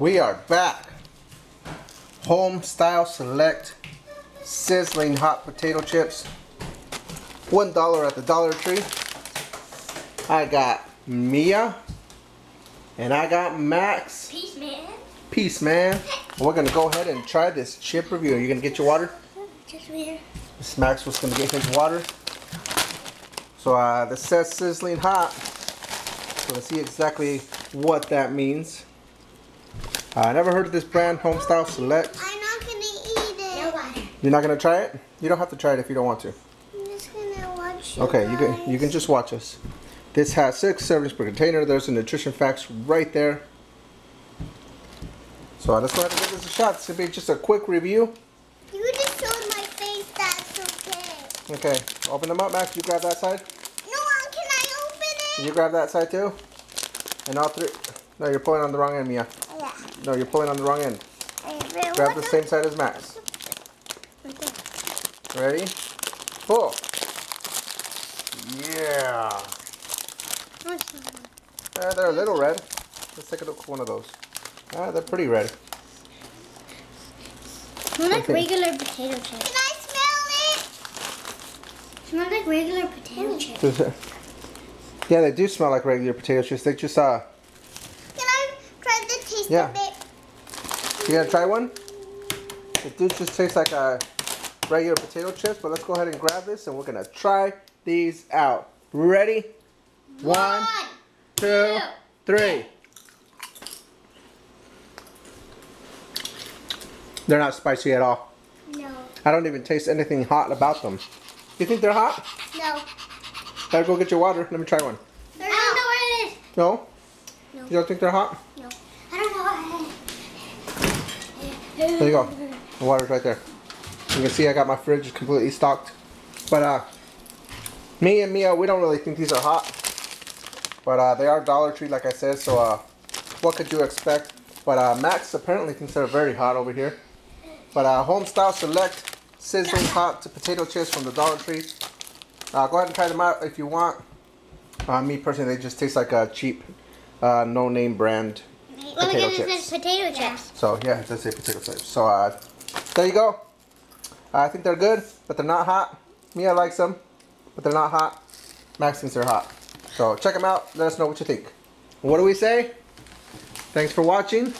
We are back. Home style select sizzling hot potato chips. One dollar at the Dollar Tree. I got Mia and I got Max. Peace, man. Peace, man. We're gonna go ahead and try this chip review. Are you gonna get your water? Just weird. This Max was gonna get his water. So uh, this says sizzling hot. So let's see exactly what that means. Uh, I never heard of this brand, Homestyle Select. I'm not gonna eat it. No water. You're not gonna try it? You don't have to try it if you don't want to. I'm just gonna watch you Okay, you can you can just watch us. This has six servings per container. There's the nutrition facts right there. So let's go ahead and give this a shot. This will be just a quick review. You just showed my face. That's okay. Okay, open them up, Max. You grab that side. No, Mom, can I open it? You grab that side too. And all three. No, you're pulling on the wrong end, Mia. Yeah. No, you're pulling on the wrong end. Wait, wait, Grab the same side as Max. Ready? Pull. Yeah. Uh, they're a little red. Let's take a look at one of those. Ah, they're pretty red. Smell like regular potato chips. Can I smell it? Smell like regular potato chips. yeah, they do smell like regular potato chips. They just uh, Can I try the taste Yeah. You gonna try one? It do just taste like a regular potato chips, but let's go ahead and grab this and we're gonna try these out. Ready? One, two, three. They're not spicy at all. No. I don't even taste anything hot about them. You think they're hot? No. Better go get your water. Let me try one. I don't know what it is. No? No. You don't think they're hot? I don't know what it is. There you go. The water's right there. You can see I got my fridge completely stocked. But uh, me and Mia, we don't really think these are hot. But uh, they are Dollar Tree, like I said. So uh, what could you expect? But uh, Max apparently thinks they're very hot over here. But uh, Homestyle Select sizzling hot potato chips from the Dollar Tree. Uh, go ahead and try them out if you want. Uh, me personally, they just taste like a cheap, uh, no-name brand Potato at this chips. potato chips. so yeah, it does say potato chips. So uh, there you go. I think they're good, but they're not hot. Mia likes them, but they're not hot. Max thinks they're hot. So check them out. Let us know what you think. What do we say? Thanks for watching.